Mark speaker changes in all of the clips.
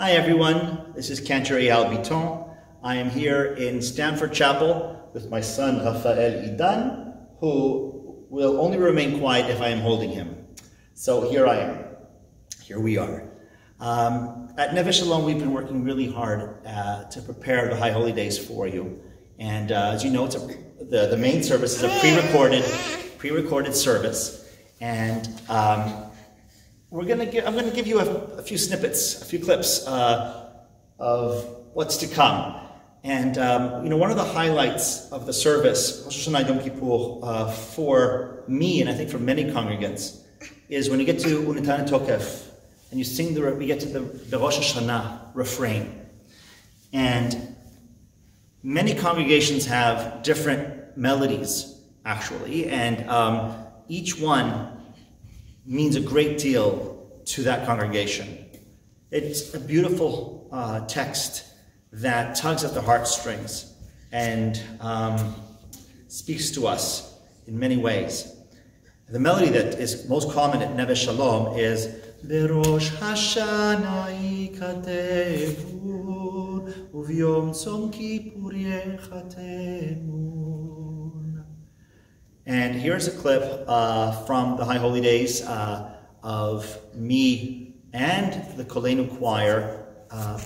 Speaker 1: Hi everyone, this is Cantor Eyal Bitton. I am here in Stampfer Chapel with my son Rafael Idan, who will only remain quiet if I am holding him. So here I am. Here we are. Um, at Neveh Shalom, we've been working really hard uh, to prepare the High Holy Days for you. And uh, as you know, it's a, the, the main service is a pre-recorded pre-recorded service. And um, we're gonna give, I'm gonna give you a, a few snippets, a few clips uh, of what's to come. And um, you know, one of the highlights of the service, Rosh Hashanah Yom Kippur, uh, for me and I think for many congregants, is when you get to Unetaneh Tokef and you sing the, we get to the, the Rosh Hashanah refrain. And many congregations have different melodies, actually, and um, each one means a great deal to that congregation. It's a beautiful uh, text that tugs at the heartstrings and um, speaks to us in many ways. The melody that is most common at Neveh Shalom is Berosh Hashanah ikatevu uvyom tzom kippur yechatemun. And here's a clip uh, from the High Holy Days uh, of me and the Kolenu choir uh,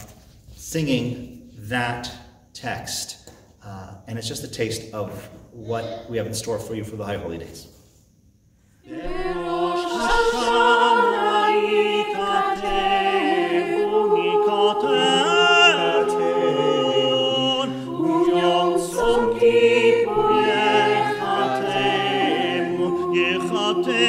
Speaker 1: singing that text. Uh, and it's just a taste of what we have in store for you for the High Holy Days.
Speaker 2: Yeah echate